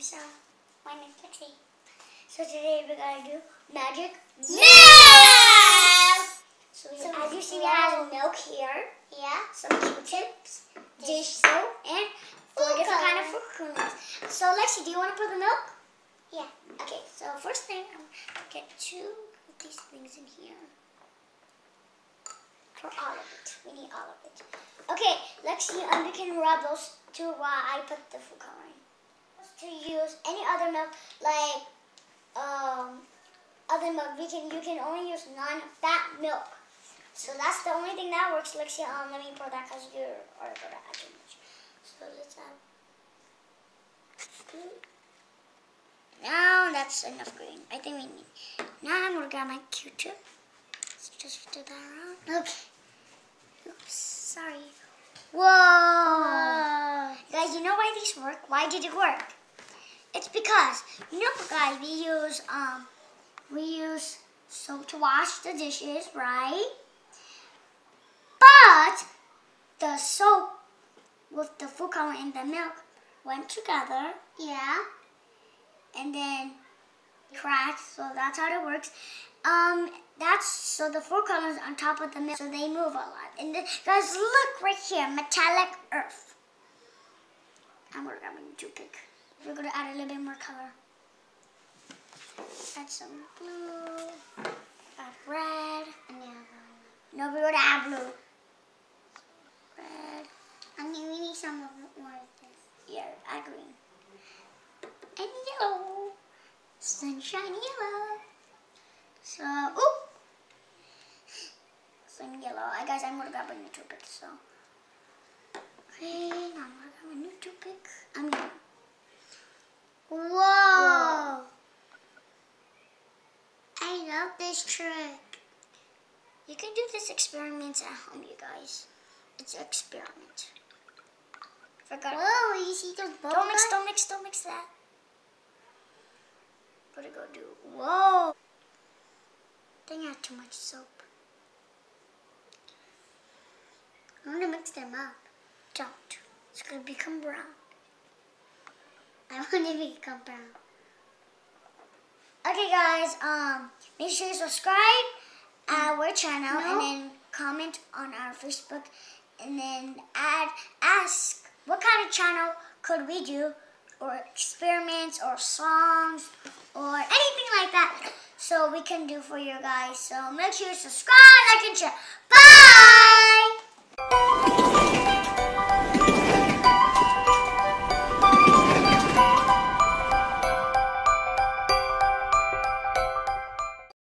So, my name's Lexie. So today we're gonna do magic Milk! So, So as you see, we have milk here, Yeah. some Q-tips, dish soap, and four Food different kind of colours. food colors. So Lexie, do you want to put the milk? Yeah. Okay. So first thing, I'm gonna get two of these things in here. For all of it, we need all of it. Okay, Lexie, um, you can rub those two while I put the food coloring. To use any other milk, like um, other milk, we can you can only use non-fat milk. So that's the only thing that works. Lexie, um, let me pour that because you are gonna add too much. So let's add. Now that's enough green. I think we need. Now I'm gonna grab my Q-tip. Let's just do that around. Okay. Oops. Sorry. Whoa. Guys, you know why these work? Why did it work? It's because you know, guys, we use um, we use soap to wash the dishes, right? But the soap with the food color and the milk went together Yeah. and then cracked. So that's how it works. Um, that's so the four colors on top of the milk, so they move a lot. And the, guys, look right here, metallic earth. We're grabbing a toothpick. We're gonna add a little bit more color. Add some blue. Add red. And yeah. No, we're gonna add blue. Red. I mean, we need some more of this. Yeah, add green. And yellow. Sunshine yellow. So, oop. Some yellow. I guys, I'm gonna grab a new toothpick, so. Okay, now I'm gonna grab a new toothpick. I'm gonna. Whoa. This trick. You can do this experiment at home, you guys. It's an experiment. Forgot. Whoa, you see those bubble Don't mix, don't mix, don't mix that. What it go do? Whoa! Think I had too much soap. I'm gonna mix them up. Don't. It's gonna become brown. I want to become brown. Okay, guys. Um, make sure you subscribe our channel No. and then comment on our Facebook, and then add ask what kind of channel could we do, or experiments, or songs, or anything like that. So we can do for you guys. So make sure you subscribe, like, and share.